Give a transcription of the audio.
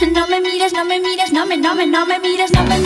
No me mires, no me mires, no me, no me, no me mires, no me.